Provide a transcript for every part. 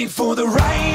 waiting for the rain.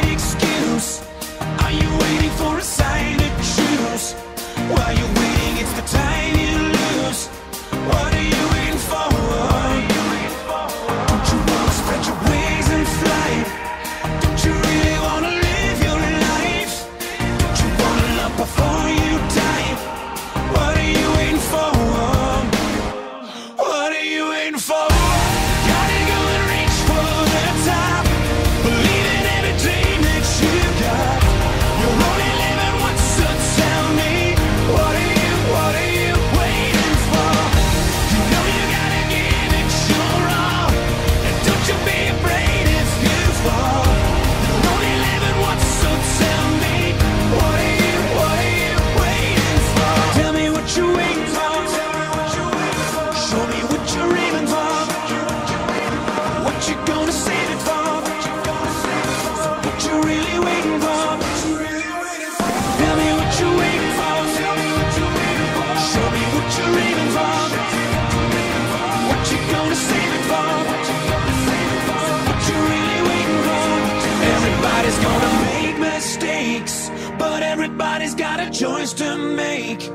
But everybody's got a choice to make.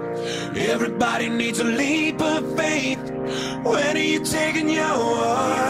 Everybody needs a leap of faith. When are you taking yours?